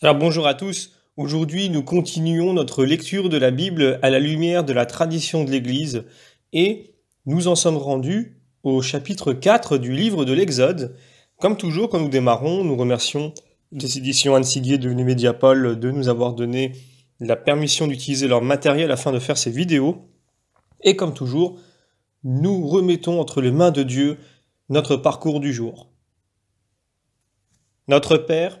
Alors bonjour à tous. Aujourd'hui, nous continuons notre lecture de la Bible à la lumière de la tradition de l'Église et nous en sommes rendus au chapitre 4 du livre de l'Exode. Comme toujours, quand nous démarrons, nous remercions les éditions Anne Siguier de Médiapol de nous avoir donné la permission d'utiliser leur matériel afin de faire ces vidéos. Et comme toujours, nous remettons entre les mains de Dieu notre parcours du jour. Notre Père,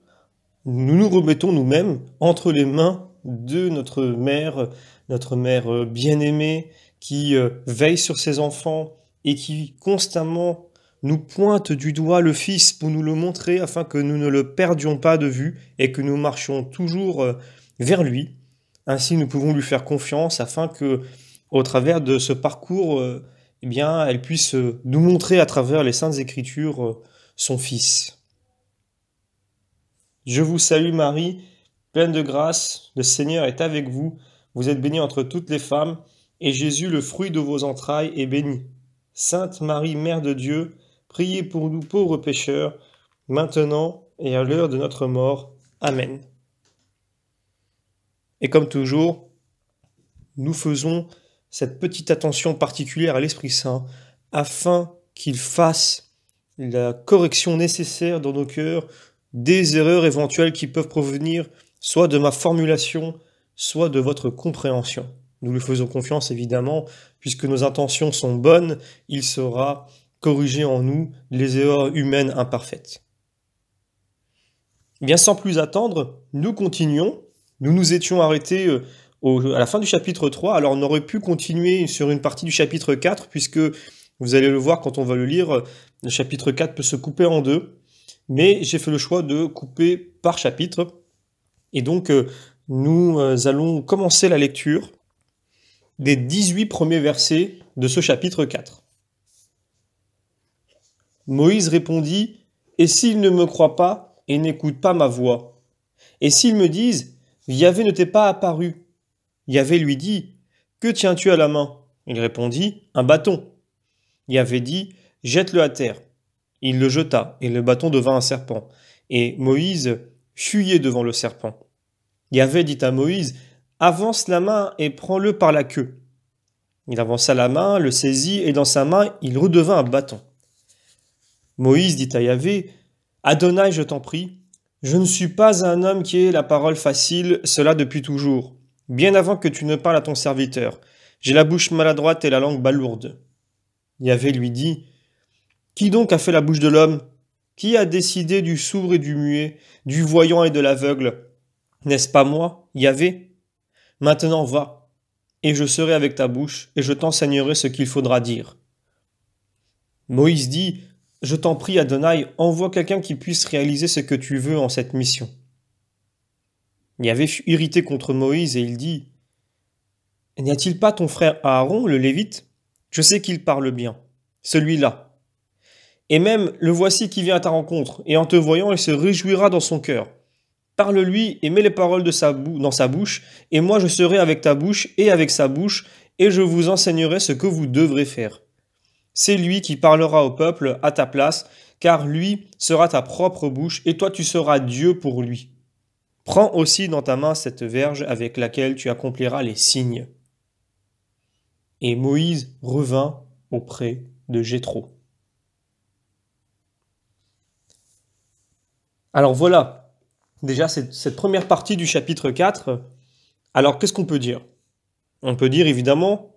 nous nous remettons nous-mêmes entre les mains de notre mère, notre mère euh, bien-aimée, qui euh, veille sur ses enfants et qui constamment nous pointe du doigt le Fils pour nous le montrer afin que nous ne le perdions pas de vue et que nous marchions toujours euh, vers lui. Ainsi, nous pouvons lui faire confiance afin que, au travers de ce parcours, eh bien, elle puisse nous montrer à travers les saintes écritures son Fils. Je vous salue Marie, pleine de grâce, le Seigneur est avec vous, vous êtes bénie entre toutes les femmes, et Jésus, le fruit de vos entrailles, est béni. Sainte Marie, Mère de Dieu, priez pour nous pauvres pécheurs, maintenant et à l'heure de notre mort. Amen. Et comme toujours, nous faisons cette petite attention particulière à l'Esprit Saint afin qu'il fasse la correction nécessaire dans nos cœurs des erreurs éventuelles qui peuvent provenir soit de ma formulation, soit de votre compréhension. Nous lui faisons confiance évidemment, puisque nos intentions sont bonnes, il saura corriger en nous les erreurs humaines imparfaites. Bien sans plus attendre, nous continuons. Nous nous étions arrêtés euh, à la fin du chapitre 3, alors on aurait pu continuer sur une partie du chapitre 4, puisque vous allez le voir quand on va le lire, le chapitre 4 peut se couper en deux, mais j'ai fait le choix de couper par chapitre et donc, euh, nous euh, allons commencer la lecture des 18 premiers versets de ce chapitre 4. Moïse répondit, Et s'ils ne me croient pas et n'écoutent pas ma voix Et s'ils me disent, Yahvé ne t'est pas apparu Yahvé lui dit, Que tiens-tu à la main? Il répondit, Un bâton. Yahvé dit, Jette-le à terre. Il le jeta, et le bâton devint un serpent. Et Moïse fuyez devant le serpent. Yahvé dit à Moïse, Avance la main et prends-le par la queue. Il avança la main, le saisit, et dans sa main il redevint un bâton. Moïse dit à Yahvé, Adonai, je t'en prie, je ne suis pas un homme qui ait la parole facile, cela depuis toujours, bien avant que tu ne parles à ton serviteur. J'ai la bouche maladroite et la langue balourde. Yahvé lui dit, Qui donc a fait la bouche de l'homme? Qui a décidé du sourd et du muet, du voyant et de l'aveugle? N'est-ce pas moi, Yahvé? Maintenant va, et je serai avec ta bouche, et je t'enseignerai ce qu'il faudra dire. Moïse dit Je t'en prie, Adonai, envoie quelqu'un qui puisse réaliser ce que tu veux en cette mission. Yahvé fut irrité contre Moïse et il dit N'y a-t-il pas ton frère Aaron, le Lévite? Je sais qu'il parle bien. Celui-là, et même le voici qui vient à ta rencontre, et en te voyant, il se réjouira dans son cœur. Parle-lui et mets les paroles dans sa bouche, et moi je serai avec ta bouche et avec sa bouche, et je vous enseignerai ce que vous devrez faire. C'est lui qui parlera au peuple à ta place, car lui sera ta propre bouche, et toi tu seras Dieu pour lui. Prends aussi dans ta main cette verge avec laquelle tu accompliras les signes. Et Moïse revint auprès de Jéthro. Alors voilà, déjà cette, première partie du chapitre 4. Alors qu'est-ce qu'on peut dire? On peut dire évidemment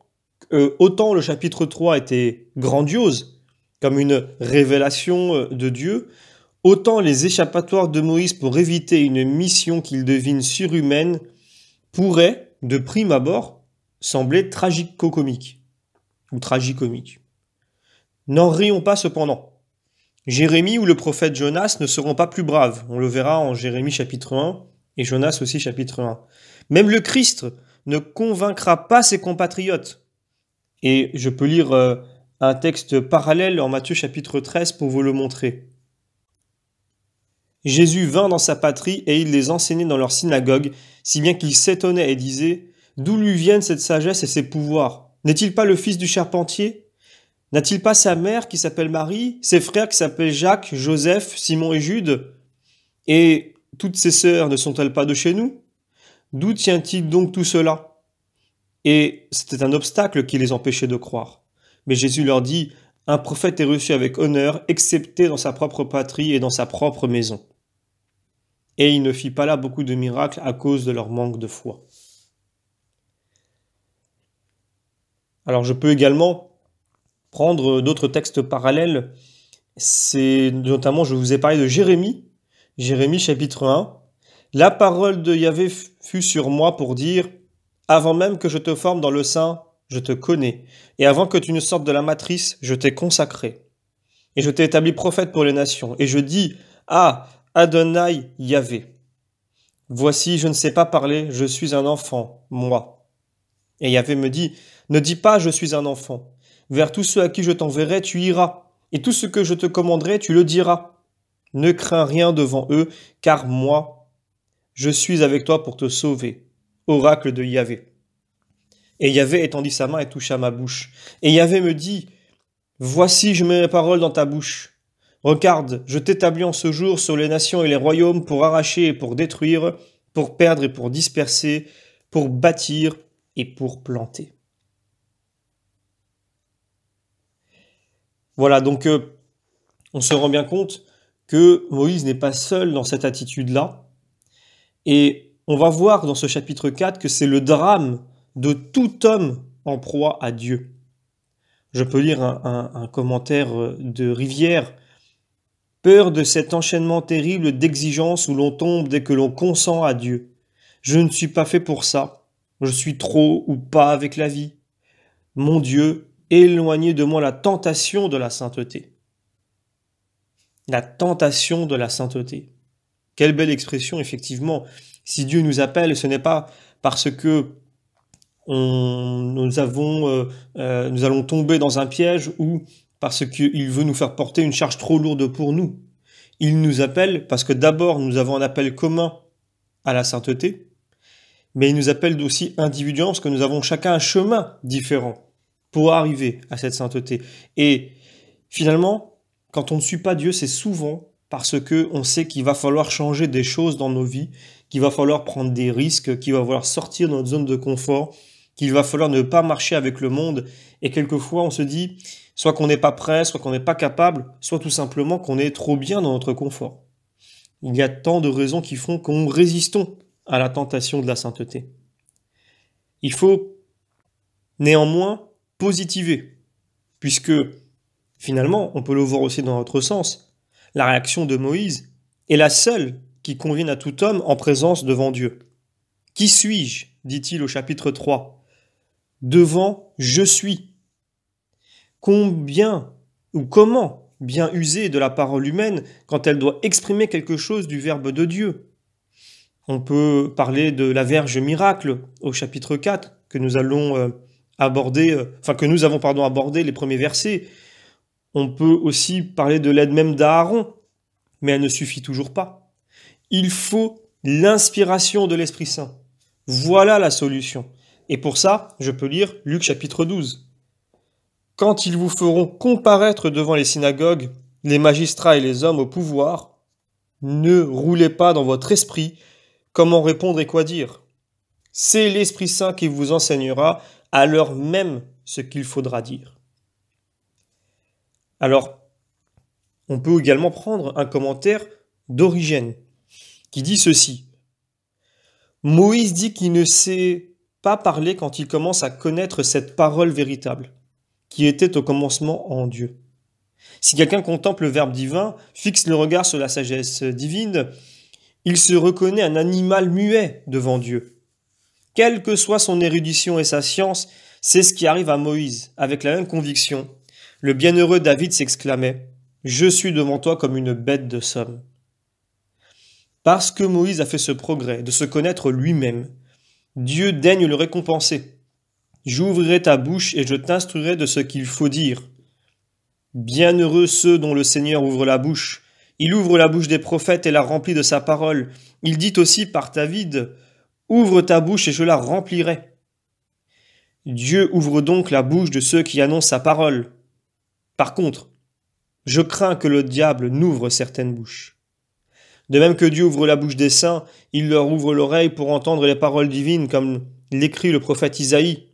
que autant le chapitre 3 était grandiose, comme une révélation euh, de Dieu, autant les échappatoires de Moïse pour éviter une mission qu'il devine surhumaine pourraient, de prime abord, sembler tragico-comiques ou tragicomiques. N'en rions pas cependant. Jérémie ou le prophète Jonas ne seront pas plus braves. On le verra en Jérémie chapitre 1. Et Jonas aussi, chapitre 1. Même le Christ ne convaincra pas ses compatriotes. Et je peux lire euh, un texte parallèle en Matthieu chapitre 13 pour vous le montrer. Jésus vint dans sa patrie et il les enseignait dans leur synagogue, si bien qu'ils s'étonnaient et disaient D'où lui viennent cette sagesse et ces pouvoirs? N'est-il pas le fils du charpentier? N'a-t-il pas sa mère qui s'appelle Marie, ses frères qui s'appellent Jacques, Joseph, Simon et Jude? Et toutes ses sœurs ne sont-elles pas de chez nous? D'où tient-il donc tout cela? Et c'était un obstacle qui les empêchait de croire. Mais Jésus leur dit Un prophète est reçu avec honneur, excepté dans sa propre patrie et dans sa propre maison. Et il ne fit pas là beaucoup de miracles à cause de leur manque de foi. Alors je peux également prendre d'autres textes parallèles. C'est notamment, je vous ai parlé de Jérémie, Jérémie chapitre 1. La parole de Yahvé fut sur moi pour dire, avant même que je te forme dans le sein, je te connais, et avant que tu ne sortes de la matrice, je t'ai consacré. Et je t'ai établi prophète pour les nations. Et je dis, ah, Adonai Yahvé. Voici, je ne sais pas parler, je suis un enfant, moi. Et Yahvé me dit, ne dis pas, je suis un enfant. Vers tous ceux à qui je t'enverrai, tu iras, et tout ce que je te commanderai, tu le diras. Ne crains rien devant eux, car moi, je suis avec toi pour te sauver. Oracle de Yahvé. Et Yahvé étendit sa main et toucha ma bouche. Et Yahvé me dit, Voici, je mets mes paroles dans ta bouche. Regarde, je t'établis en ce jour sur les nations et les royaumes pour arracher et pour détruire, pour perdre et pour disperser, pour bâtir et pour planter. Voilà, donc euh, on se rend bien compte que Moïse n'est pas seul dans cette attitude-là. Et on va voir dans ce chapitre 4 que c'est le drame de tout homme en proie à Dieu. Je peux lire un, un commentaire euh, de Rivière peur de cet enchaînement terrible d'exigences où l'on tombe dès que l'on consent à Dieu. Je ne suis pas fait pour ça. Je suis trop ou pas avec la vie. Mon Dieu, éloignez de moi la tentation de la sainteté. La tentation de la sainteté. Quelle belle expression, effectivement. Si Dieu nous appelle, ce n'est pas parce que nous, avons, euh, euh, nous allons tomber dans un piège ou parce qu'il veut nous faire porter une charge trop lourde pour nous. Il nous appelle parce que d'abord nous avons un appel commun à la sainteté, mais il nous appelle aussi individuellement parce que nous avons chacun un chemin différent pour arriver à cette sainteté. Et finalement, quand on ne suit pas Dieu, c'est souvent parce que on sait qu'il va falloir changer des choses dans nos vies, qu'il va falloir prendre des risques, qu'il va falloir sortir de notre zone de confort, qu'il va falloir ne pas marcher avec le monde. Et quelquefois, on se dit, soit qu'on n'est pas prêt, soit qu'on n'est pas capable, soit tout simplement qu'on est trop bien dans notre confort. Il y a tant de raisons qui font qu'on résistons à la tentation de la sainteté. Il faut néanmoins positiver, puisque finalement, on peut le voir aussi dans notre sens, la réaction de Moïse est la seule qui convienne à tout homme en présence devant Dieu. Qui suis-je dit-il au chapitre 3. Devant je suis combien ou comment bien user de la parole humaine quand elle doit exprimer quelque chose du Verbe de Dieu? On peut parler de la Verge miracle au chapitre 4 que nous allons aborder, euh, enfin que nous avons pardon abordé les premiers versets. On peut aussi parler de l'aide même d'Aaron, mais elle ne suffit toujours pas. Il faut l'inspiration de l'Esprit Saint. Voilà la solution. Et pour ça, je peux lire Luc chapitre 12. Quand ils vous feront comparaître devant les synagogues, les magistrats et les hommes au pouvoir, ne roulez pas dans votre esprit comment répondre et quoi dire. C'est l'Esprit Saint qui vous enseignera à l'heure même ce qu'il faudra dire. Alors, on peut également prendre un commentaire d'Origène qui dit ceci. Moïse dit qu'il ne sait pas parler quand il commence à connaître cette parole véritable qui était au commencement en Dieu. Si quelqu'un contemple le Verbe divin, fixe le regard sur la sagesse divine, il se reconnaît un animal muet devant Dieu. Quelle que soit son érudition et sa science, c'est ce qui arrive à Moïse, avec la même conviction. Le bienheureux David s'exclamait Je suis devant toi comme une bête de somme. Parce que Moïse a fait ce progrès de se connaître lui-même, Dieu daigne le récompenser. J'ouvrirai ta bouche et je t'instruirai de ce qu'il faut dire. Bienheureux ceux dont le Seigneur ouvre la bouche. Il ouvre la bouche des prophètes et la remplit de sa parole. Il dit aussi par David, Ouvre ta bouche et je la remplirai. Dieu ouvre donc la bouche de ceux qui annoncent sa parole. Par contre, je crains que le diable n'ouvre certaines bouches. De même que Dieu ouvre la bouche des saints, il leur ouvre l'oreille pour entendre les paroles divines, comme l'écrit le prophète Isaïe.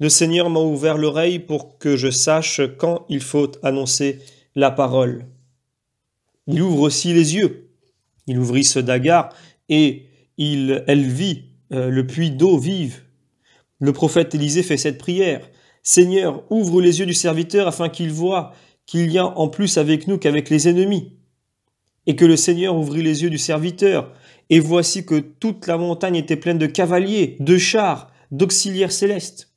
Le Seigneur m'a ouvert l'oreille pour que je sache quand il faut annoncer la parole. Il ouvre aussi les yeux. Il ouvrit ceux d'Agar et il, elle vit euh, le puits d'eau vive. Le prophète Élisée fait cette prière. Seigneur, ouvre les yeux du serviteur afin qu'il voie qu'il y a en plus avec nous qu'avec les ennemis. Et que le Seigneur ouvrit les yeux du serviteur, et voici que toute la montagne était pleine de cavaliers, de chars, d'auxiliaires célestes.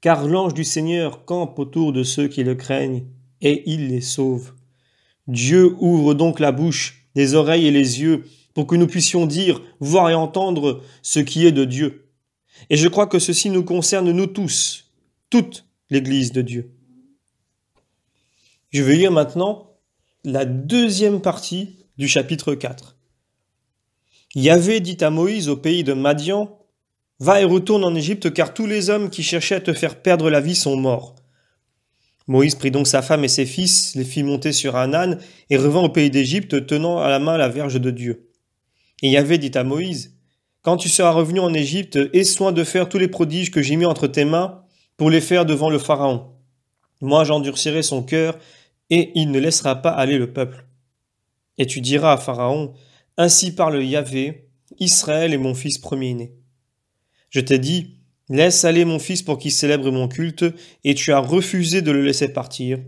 Car l'ange du Seigneur campe autour de ceux qui le craignent, et il les sauve. Dieu ouvre donc la bouche, les oreilles et les yeux, pour que nous puissions dire, voir et entendre ce qui est de Dieu. Et je crois que ceci nous concerne nous tous, toute l'Église de Dieu. Je vais lire maintenant la deuxième partie du chapitre 4. Yahvé dit à Moïse au pays de Madian, Va et retourne en Égypte, car tous les hommes qui cherchaient à te faire perdre la vie sont morts. Moïse prit donc sa femme et ses fils, les fit monter sur un âne, et revint au pays d'Égypte, tenant à la main la verge de Dieu. Et Yahvé dit à Moïse, Quand tu seras revenu en Égypte, aie soin de faire tous les prodiges que j'ai mis entre tes mains, pour les faire devant le Pharaon. Moi j'endurcirai son cœur, et il ne laissera pas aller le peuple. Et tu diras à Pharaon, Ainsi parle Yahvé, Israël est mon fils premier-né. Je t'ai dit, Laisse aller mon fils pour qu'il célèbre mon culte, et tu as refusé de le laisser partir.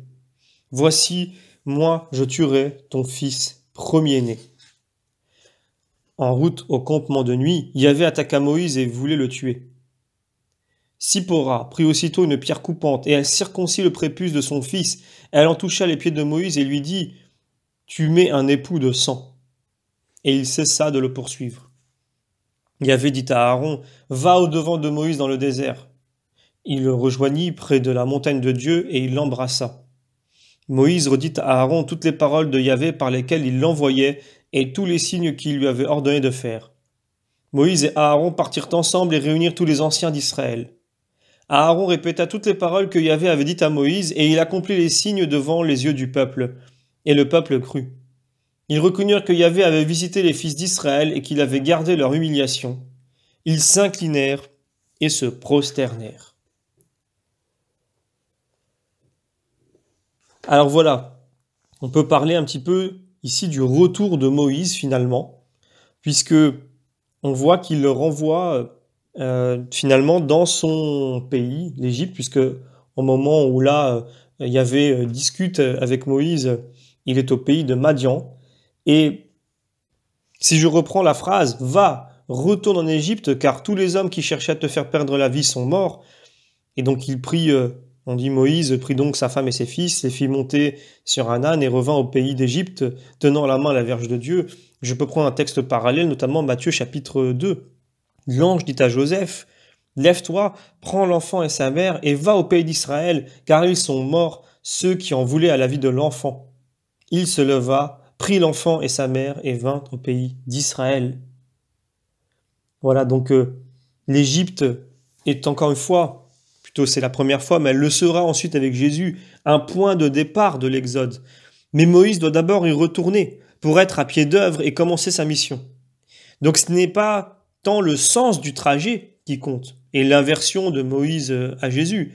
Voici, moi, je tuerai ton fils premier-né. En route au campement de nuit, Yahvé attaqua Moïse et voulait le tuer. Sipora prit aussitôt une pierre coupante, et elle circoncit le prépuce de son fils. Elle en toucha les pieds de Moïse et lui dit Tu mets un époux de sang. Et il cessa de le poursuivre. Yahvé dit à Aaron Va au-devant de Moïse dans le désert. Il le rejoignit près de la montagne de Dieu et il l'embrassa. Moïse redit à Aaron toutes les paroles de Yahvé par lesquelles il l'envoyait et tous les signes qu'il lui avait ordonné de faire. Moïse et Aaron partirent ensemble et réunirent tous les anciens d'Israël. Aaron répéta toutes les paroles que Yahvé avait dites à Moïse, et il accomplit les signes devant les yeux du peuple. Et le peuple crut. Ils reconnurent que Yahvé avait visité les fils d'Israël et qu'il avait gardé leur humiliation. Ils s'inclinèrent et se prosternèrent. Alors voilà, on peut parler un petit peu ici du retour de Moïse finalement, puisque on voit qu'il le renvoie euh, finalement dans son pays, l'Égypte, puisque au moment où là, il y avait euh, discute avec Moïse, il est au pays de Madian. Et si je reprends la phrase, va, retourne en Égypte, car tous les hommes qui cherchaient à te faire perdre la vie sont morts. Et donc il prie, euh, on dit Moïse prit donc sa femme et ses fils, les fit monter sur un âne et revint au pays d'Égypte, tenant à la main la Vierge de Dieu. Je peux prendre un texte parallèle, notamment Matthieu chapitre 2. L'ange dit à Joseph, Lève-toi, prends l'enfant et sa mère, et va au pays d'Israël, car ils sont morts, ceux qui en voulaient à la vie de l'enfant. Il se leva, prit l'enfant et sa mère, et vint au pays d'Israël. Voilà, donc euh, l'Égypte est encore une fois, c'est la première fois, mais elle le sera ensuite avec Jésus, un point de départ de l'Exode. Mais Moïse doit d'abord y retourner pour être à pied d'œuvre et commencer sa mission. Donc ce n'est pas le sens du trajet qui compte, et l'inversion de Moïse euh, à Jésus,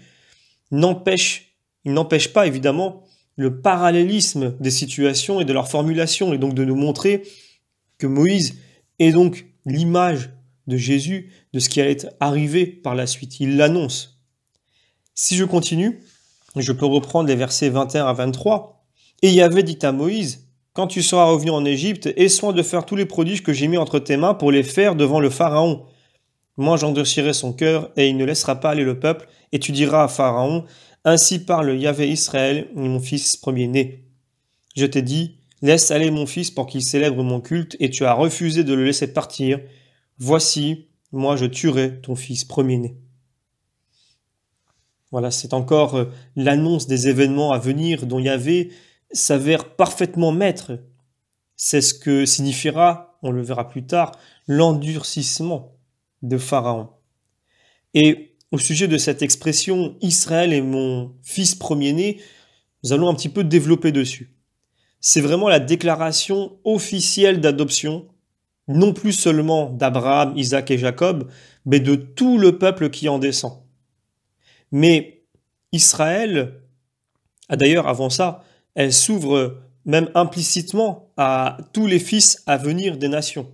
n'empêche, il n'empêche pas évidemment le parallélisme des situations et de leur formulation, et donc de nous montrer que Moïse est donc l'image de Jésus, de ce qui allait arriver par la suite. Il l'annonce. Si je continue, je peux reprendre les versets 21 à 23. Et il y avait dit à Moïse, quand tu seras revenu en Égypte, aie soin de faire tous les prodiges que j'ai mis entre tes mains pour les faire devant le Pharaon. Moi j'endurcirai son cœur, et il ne laissera pas aller le peuple, et tu diras à Pharaon, Ainsi parle Yahvé Israël, mon fils premier-né. Je t'ai dit, Laisse aller mon fils pour qu'il célèbre mon culte, et tu as refusé de le laisser partir. Voici, moi je tuerai ton fils premier-né. Voilà, c'est encore euh, l'annonce des événements à venir dont Yahvé s'avère parfaitement maître. C'est ce que signifiera, on le verra plus tard, l'endurcissement de Pharaon. Et au sujet de cette expression Israël est mon fils premier-né, nous allons un petit peu développer dessus. C'est vraiment la déclaration officielle d'adoption, non plus seulement d'Abraham, Isaac et Jacob, mais de tout le peuple qui en descend. Mais Israël, a d'ailleurs avant ça, elle s'ouvre même implicitement à tous les fils à venir des nations.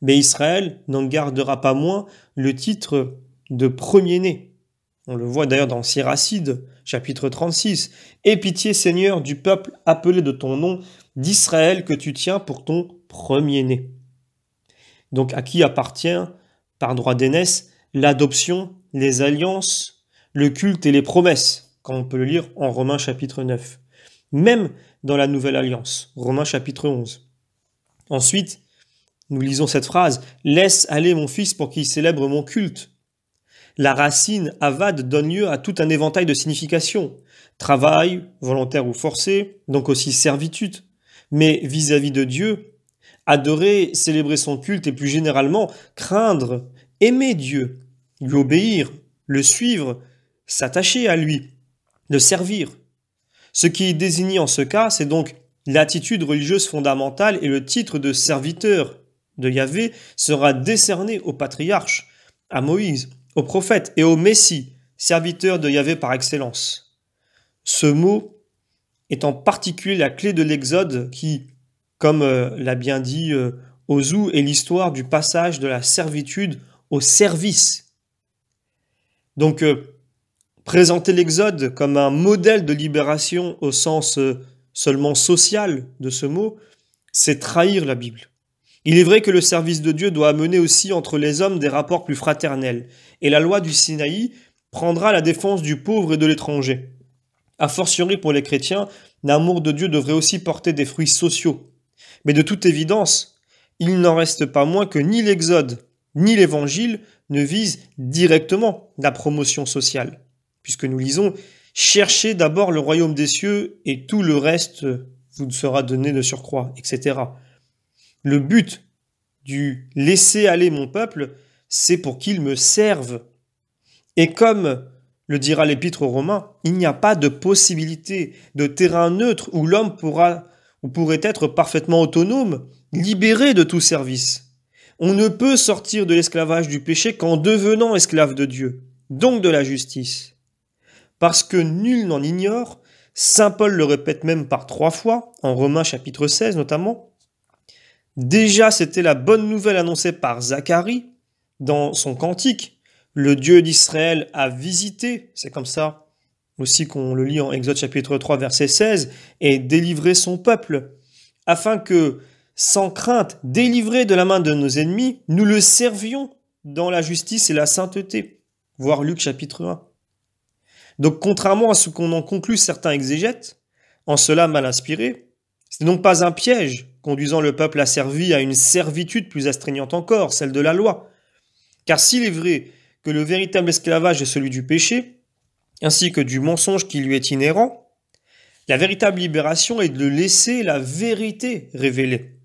Mais Israël n'en gardera pas moins le titre de premier-né. On le voit d'ailleurs dans Siracide, chapitre 36. Aie pitié, Seigneur, du peuple appelé de ton nom, d'Israël que tu tiens pour ton premier-né. Donc à qui appartient, par droit d'aînesse, l'adoption, les alliances, le culte et les promesses, comme on peut le lire en Romains chapitre 9. Même dans la Nouvelle Alliance, Romains chapitre 11. Ensuite, nous lisons cette phrase Laisse aller mon fils pour qu'il célèbre mon culte. La racine avad donne lieu à tout un éventail de significations travail, volontaire ou forcé, donc aussi servitude. Mais vis-à-vis -vis de Dieu, adorer, célébrer son culte et plus généralement craindre, aimer Dieu, lui obéir, le suivre, s'attacher à lui, le servir. Ce qui est désigné en ce cas, c'est donc l'attitude religieuse fondamentale et le titre de serviteur de Yahvé sera décerné au patriarche, à Moïse, au prophète et au Messie, serviteur de Yahvé par excellence. Ce mot est en particulier la clé de l'Exode qui, comme euh, l'a bien dit euh, Ozu, est l'histoire du passage de la servitude au service. Donc, euh, présenter l'Exode comme un modèle de libération au sens seulement social de ce mot, c'est trahir la Bible. Il est vrai que le service de Dieu doit amener aussi entre les hommes des rapports plus fraternels, et la loi du Sinaï prendra la défense du pauvre et de l'étranger. A fortiori pour les chrétiens, l'amour de Dieu devrait aussi porter des fruits sociaux. Mais de toute évidence, il n'en reste pas moins que ni l'Exode ni l'Évangile ne visent directement la promotion sociale, puisque nous lisons Cherchez d'abord le royaume des cieux et tout le reste vous sera donné de surcroît, etc. Le but du laisser aller mon peuple, c'est pour qu'il me serve. Et comme le dira l'épître aux Romains, il n'y a pas de possibilité de terrain neutre où l'homme pourra ou pourrait être parfaitement autonome, libéré de tout service. On ne peut sortir de l'esclavage du péché qu'en devenant esclave de Dieu, donc de la justice. Parce que nul n'en ignore, Saint Paul le répète même par trois fois, en Romains chapitre 16 notamment, Déjà, c'était la bonne nouvelle annoncée par Zacharie dans son cantique. Le Dieu d'Israël a visité, c'est comme ça aussi qu'on le lit en Exode chapitre 3 verset 16, et délivré son peuple, afin que, sans crainte, délivré de la main de nos ennemis, nous le servions dans la justice et la sainteté. Voir Luc chapitre 1. Donc contrairement à ce qu'on en conclut certains exégètes, en cela mal inspirés, ce n'est donc pas un piège conduisant le peuple asservi à une servitude plus astreignante encore, celle de la loi. Car s'il est vrai que le véritable esclavage est celui du péché, ainsi que du mensonge qui lui est inhérent, la véritable libération est de laisser la vérité révélée.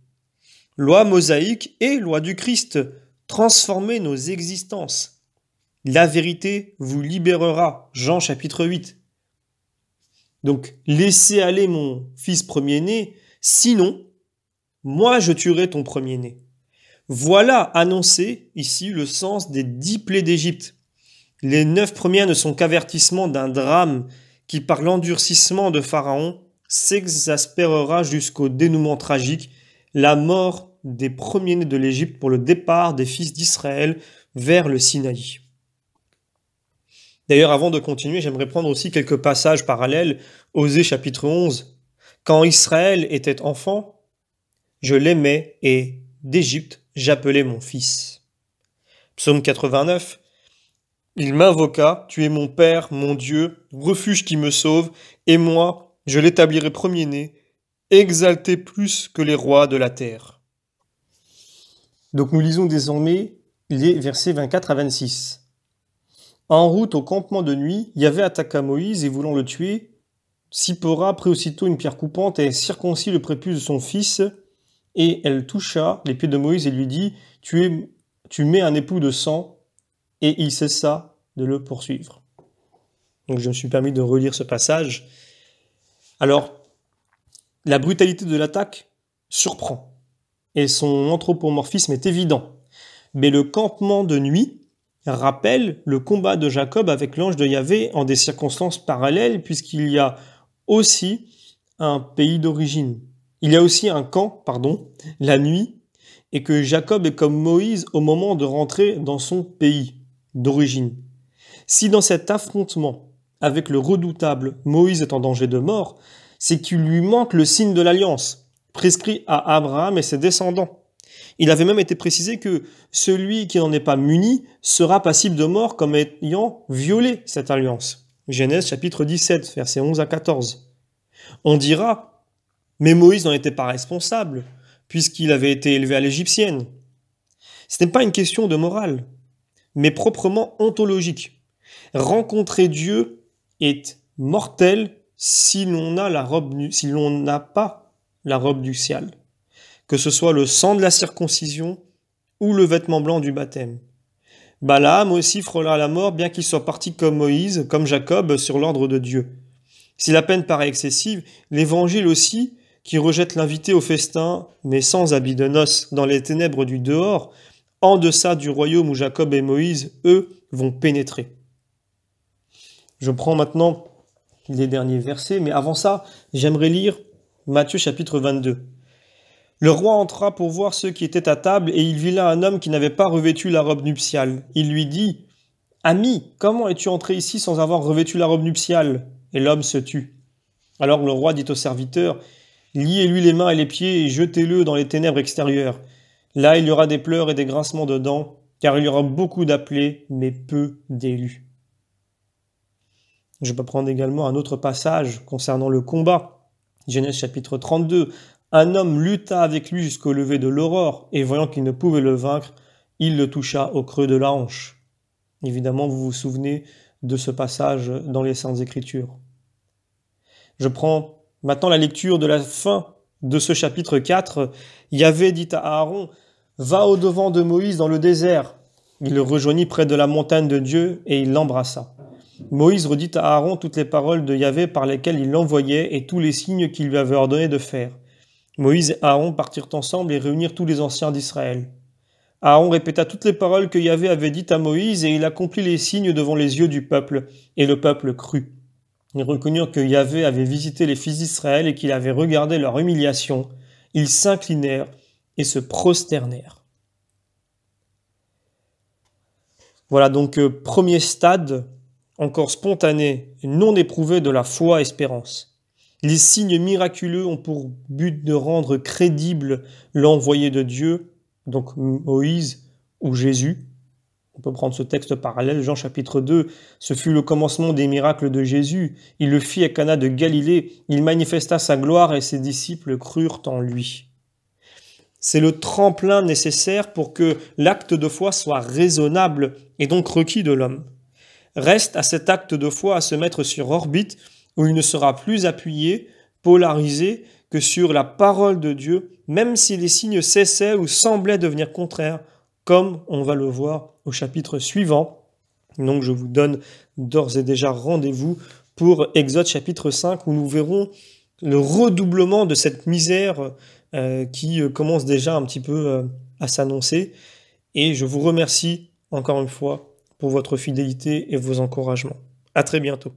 Loi mosaïque et loi du Christ, transformer nos existences. La vérité vous libérera. Jean chapitre 8. Donc, laissez aller mon fils premier-né, sinon moi je tuerai ton premier-né. Voilà annoncé ici le sens des dix plaies d'Égypte. Les neuf premières ne sont qu'avertissements d'un drame qui, par l'endurcissement de Pharaon, s'exaspérera jusqu'au dénouement tragique, la mort des premiers-nés de l'Égypte pour le départ des fils d'Israël vers le Sinaï. D'ailleurs, avant de continuer, j'aimerais prendre aussi quelques passages parallèles. Osée chapitre 11. Quand Israël était enfant, je l'aimais et d'Égypte j'appelais mon fils. Psaume 89. Il m'invoqua, tu es mon Père, mon Dieu, refuge qui me sauve, et moi, je l'établirai premier-né, exalté plus que les rois de la terre. Donc nous lisons désormais les versets 24 à 26. En route au campement de nuit, Yahvé attaqua Moïse et voulant le tuer, Sipora prit aussitôt une pierre coupante et circoncit le prépuce de son fils, et elle toucha les pieds de Moïse et lui dit, tu, es, tu mets un époux de sang, et il cessa de le poursuivre. Donc je me suis permis de relire ce passage. Alors, la brutalité de l'attaque surprend, et son anthropomorphisme est évident. Mais le campement de nuit rappelle le combat de Jacob avec l'ange de Yahvé en des circonstances parallèles, puisqu'il y a aussi un pays d'origine. Il y a aussi un camp, pardon, la nuit, et que Jacob est comme Moïse au moment de rentrer dans son pays d'origine. Si dans cet affrontement avec le redoutable Moïse est en danger de mort, c'est qu'il lui manque le signe de l'alliance, prescrit à Abraham et ses descendants. Il avait même été précisé que celui qui n'en est pas muni sera passible de mort comme ayant violé cette alliance. Genèse chapitre 17, versets 11 à 14. On dira, mais Moïse n'en était pas responsable, puisqu'il avait été élevé à l'égyptienne. Ce n'est pas une question de morale, mais proprement ontologique. Rencontrer Dieu est mortel si l'on n'a pas la robe du ciel, que ce soit le sang de la circoncision ou le vêtement blanc du baptême. Balaam aussi frôla la mort, bien qu'il soit parti comme Moïse, comme Jacob, sur l'ordre de Dieu. Si la peine paraît excessive, l'Évangile aussi, qui rejette l'invité au festin, mais sans habit de noces, dans les ténèbres du dehors, en deçà du royaume où Jacob et Moïse, eux, vont pénétrer. Je prends maintenant les derniers versets, mais avant ça, j'aimerais lire Matthieu chapitre 22. Le roi entra pour voir ceux qui étaient à table, et il vit là un homme qui n'avait pas revêtu la robe nuptiale. Il lui dit Ami, comment es-tu entré ici sans avoir revêtu la robe nuptiale? Et l'homme se tut. Alors le roi dit au serviteur Liez-lui les mains et les pieds et jetez-le dans les ténèbres extérieures. Là, il y aura des pleurs et des grincements de dents, car il y aura beaucoup d'appelés, mais peu d'élus. Je peux prendre également un autre passage concernant le combat. Genèse chapitre 32. Un homme lutta avec lui jusqu'au lever de l'aurore, et voyant qu'il ne pouvait le vaincre, il le toucha au creux de la hanche. Évidemment, vous vous souvenez de ce passage dans les Saintes Écritures. Je prends maintenant la lecture de la fin de ce chapitre 4. Yahvé dit à Aaron, Va au-devant de Moïse dans le désert. Il le rejoignit près de la montagne de Dieu, et il l'embrassa. Moïse redit à Aaron toutes les paroles de Yahvé par lesquelles il l'envoyait et tous les signes qu'il lui avait ordonné de faire. Moïse et Aaron partirent ensemble et réunirent tous les anciens d'Israël. Aaron répéta toutes les paroles que Yahvé avait dites à Moïse, et il accomplit les signes devant les yeux du peuple, et le peuple crut. Ils reconnurent que Yahvé avait visité les fils d'Israël et qu'il avait regardé leur humiliation. Ils s'inclinèrent et se prosternèrent. Voilà donc euh, premier stade, encore spontané, non éprouvé de la foi espérance. Les signes miraculeux ont pour but de rendre crédible l'envoyé de Dieu, donc Moïse ou Jésus. On peut prendre ce texte parallèle, Jean chapitre 2. Ce fut le commencement des miracles de Jésus. Il le fit à Cana de Galilée. Il manifesta sa gloire et ses disciples crurent en lui. C'est le tremplin nécessaire pour que l'acte de foi soit raisonnable et donc requis de l'homme. Reste à cet acte de foi à se mettre sur orbite où il ne sera plus appuyé, polarisé que sur la parole de Dieu, même si les signes cessaient ou semblaient devenir contraires, comme on va le voir au chapitre suivant. Donc je vous donne d'ores et déjà rendez-vous pour Exode chapitre 5 où nous verrons le redoublement de cette misère euh, qui euh, commence déjà un petit peu euh, à s'annoncer. Et je vous remercie encore une fois pour votre fidélité et vos encouragements. À très bientôt.